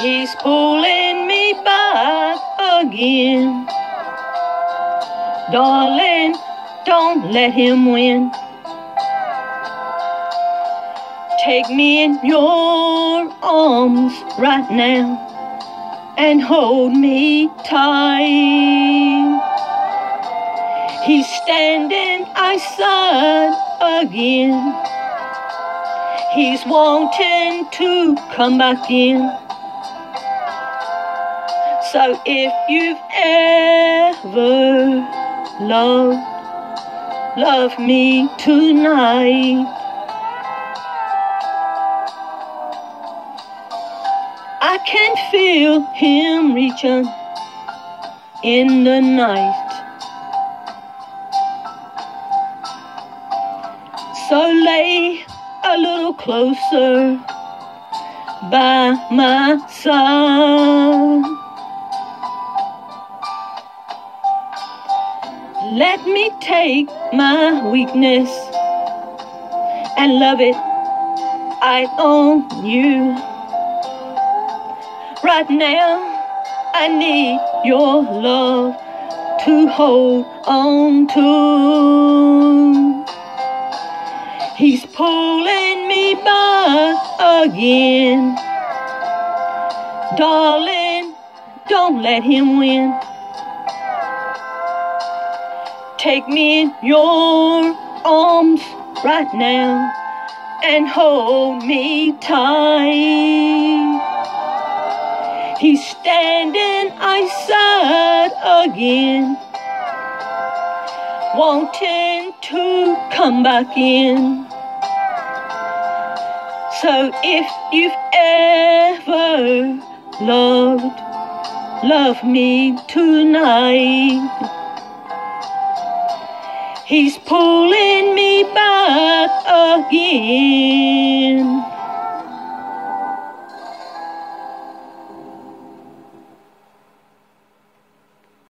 He's pulling me back again. Darling, don't let him win. Take me in your arms right now and hold me tight. He's standing outside again. He's wanting to come back in. So if you've ever loved, love me tonight. I can feel him reaching in the night. So lay a little closer by my side. Let me take my weakness and love it I own you. Right now, I need your love to hold on to. He's pulling me back again. Darling, don't let him win. Take me in your arms right now and hold me tight. He's standing outside again, wanting to come back in. So if you've ever loved, love me tonight. He's pulling me back again.